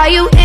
Are you